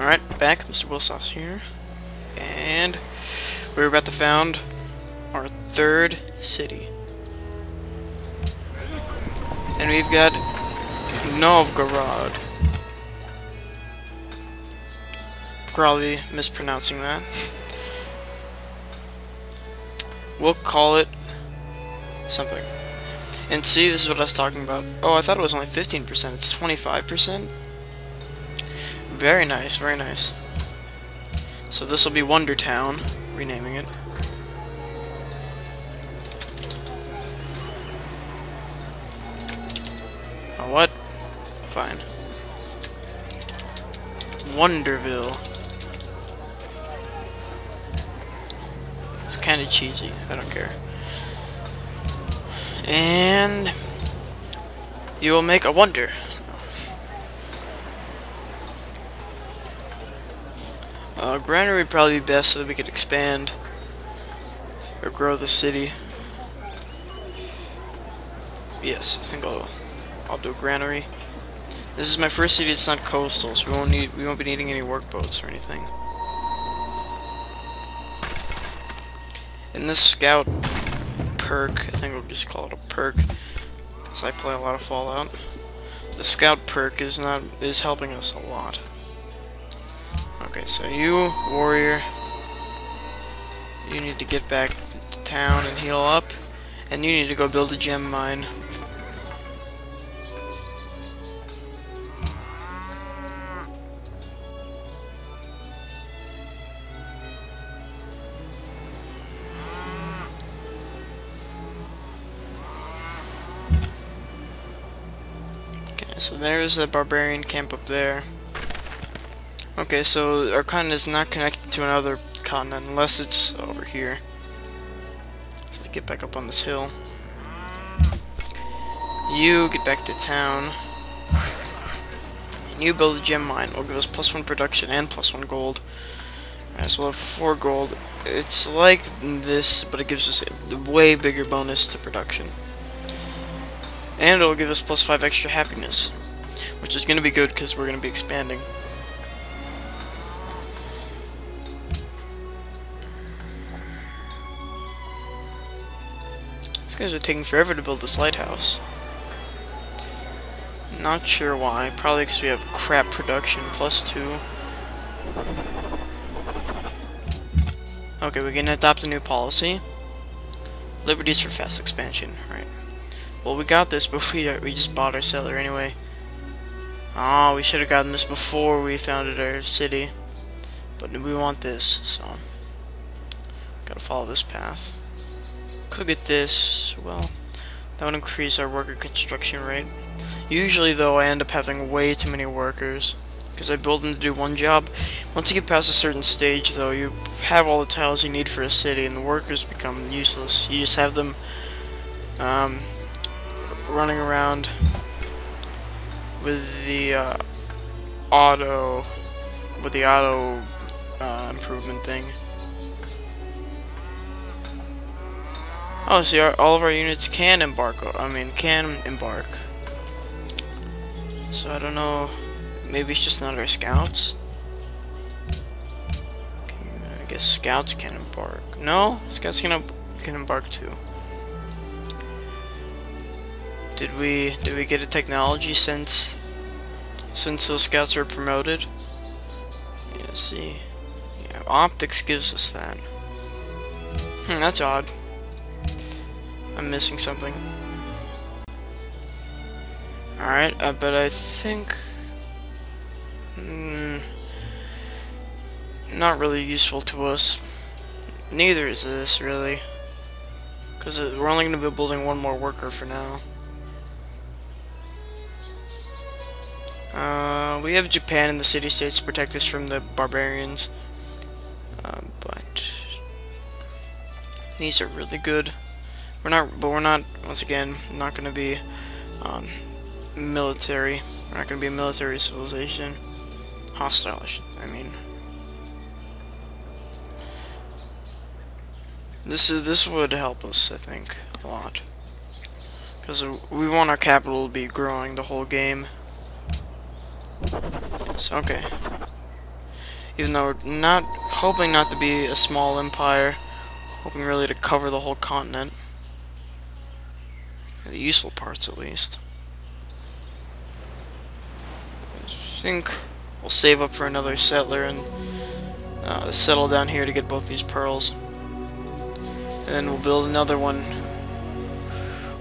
Alright, back, Mr. Wilsauce here. And we're about to found our third city. And we've got Novgorod. Probably mispronouncing that. We'll call it something. And see, this is what I was talking about. Oh, I thought it was only 15%. It's 25%? Very nice, very nice. So this will be Wonder Town, renaming it. Oh, what? Fine. Wonderville. It's kind of cheesy. I don't care. And you will make a wonder. Uh, granary would probably be best so that we could expand or grow the city. Yes, I think I'll I'll do granary. This is my first city. It's not coastal, so we won't need we won't be needing any workboats or anything. In this scout perk, I think we'll just call it a perk, because I play a lot of Fallout. The scout perk is not is helping us a lot. Okay, so you, warrior, you need to get back to town and heal up, and you need to go build a gem mine. Okay, so there's a barbarian camp up there. Okay, so our continent is not connected to another continent unless it's over here. So let's get back up on this hill. You get back to town. And you build a gem mine. Will give us plus one production and plus one gold. So we'll have four gold. It's like this, but it gives us a way bigger bonus to production. And it'll give us plus five extra happiness. Which is going to be good because we're going to be expanding. These guys are taking forever to build this lighthouse. Not sure why. Probably because we have crap production plus two. Okay, we're gonna adopt a new policy. Liberties for fast expansion, right. Well, we got this, but we, uh, we just bought our settler anyway. Oh, we should have gotten this before we founded our city. But we want this, so... Gotta follow this path. Could get this, well... That would increase our worker construction rate. Usually, though, I end up having way too many workers. Because I build them to do one job. Once you get past a certain stage, though, you have all the tiles you need for a city, and the workers become useless. You just have them... Um, running around with the uh, auto with the auto uh, improvement thing. Oh, see, our, all of our units can embark. I mean, can embark. So I don't know. Maybe it's just not our scouts. I guess scouts can embark. No, scouts can can embark too. Did we did we get a technology since since those scouts were promoted? Yeah, see. Yeah, optics gives us that. Hmm, that's odd. I'm missing something. Alright, uh, but I think... Mm, not really useful to us. Neither is this, really. Because we're only going to be building one more worker for now. Uh, we have Japan and the city-states to protect us from the barbarians. Uh, but these are really good. We're not, but we're not. Once again, not going to be um, military. We're not going to be a military civilization. Hostile, I mean. This is this would help us, I think, a lot. Because we want our capital to be growing the whole game. Yes, okay. Even though we're not hoping not to be a small empire, hoping really to cover the whole continent. The useful parts, at least. I think we'll save up for another settler and uh, settle down here to get both these pearls. And then we'll build another one.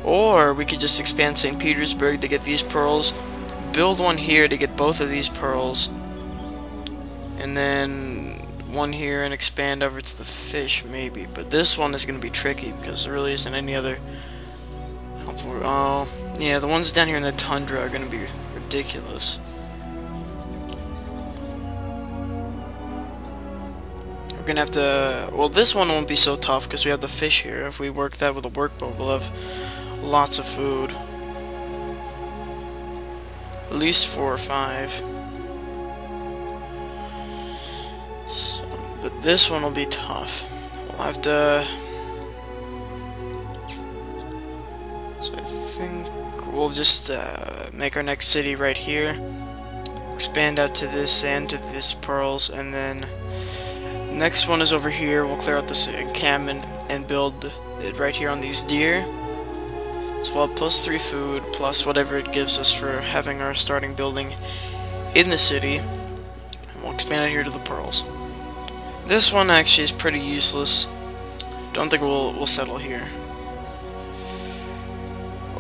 Or we could just expand St. Petersburg to get these pearls, build one here to get both of these pearls, and then one here and expand over to the fish maybe but this one is going to be tricky because there really isn't any other helpful oh yeah the ones down here in the tundra are going to be ridiculous. We're gonna have to well this one won't be so tough because we have the fish here. If we work that with a workboat we'll have lots of food. At least four or five. But this one will be tough. We'll have to... So I think we'll just uh, make our next city right here. Expand out to this and to this pearls, and then next one is over here. We'll clear out this encampment and build it right here on these deer. So we'll plus 3 food, plus whatever it gives us for having our starting building in the city. And we'll expand it here to the pearls. This one actually is pretty useless. Don't think we'll, we'll settle here.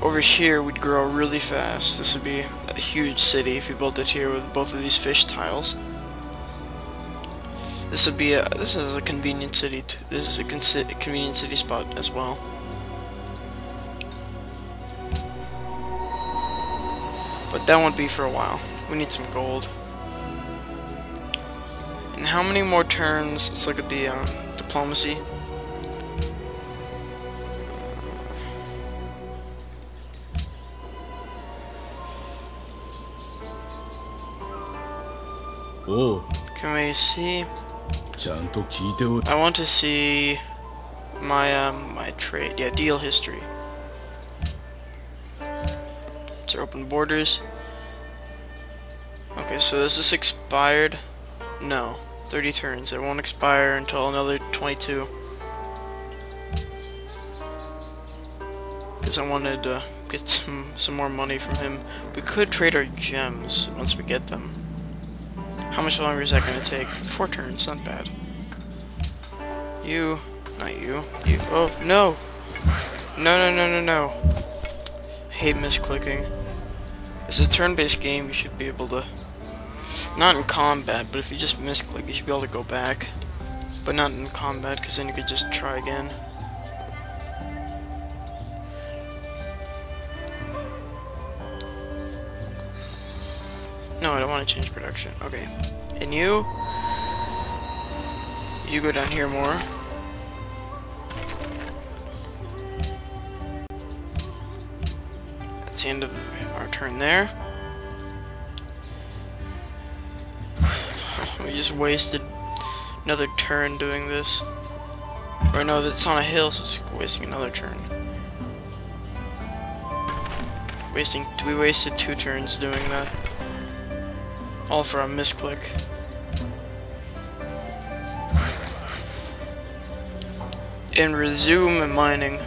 Over here, we'd grow really fast. This would be a huge city if we built it here with both of these fish tiles. This would be a this is a convenient city. Too. This is a, convenient city spot as well. But that won't be for a while. We need some gold. And how many more turns? Let's look at the uh, diplomacy. Oh. Can we see? I want to see my um my trade. Yeah, deal history. It's our open borders. Okay, so this is expired. No. 30 turns. It won't expire until another 22. Because I wanted to get some, some more money from him. We could trade our gems once we get them. How much longer is that going to take? Four turns, not bad. You, not you, you, oh, no! No, no, no, no, no. I hate misclicking. It's a turn-based game, you should be able to not in combat, but if you just misclick, you should be able to go back. But not in combat, because then you could just try again. No, I don't want to change production. Okay. And you? You go down here more. That's the end of our turn there. We just wasted another turn doing this. Or no, it's on a hill, so it's wasting another turn. Wasting, we wasted two turns doing that. All for a misclick. And resume mining.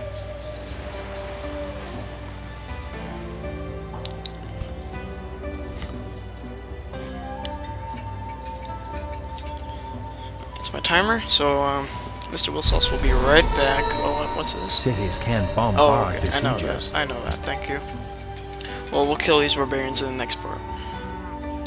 It's my timer, so um, Mr. Wilsos will be right back. Oh, what's this? Cities can bombard oh, okay. I know that. I know that. Thank you. Well, we'll kill these barbarians in the next.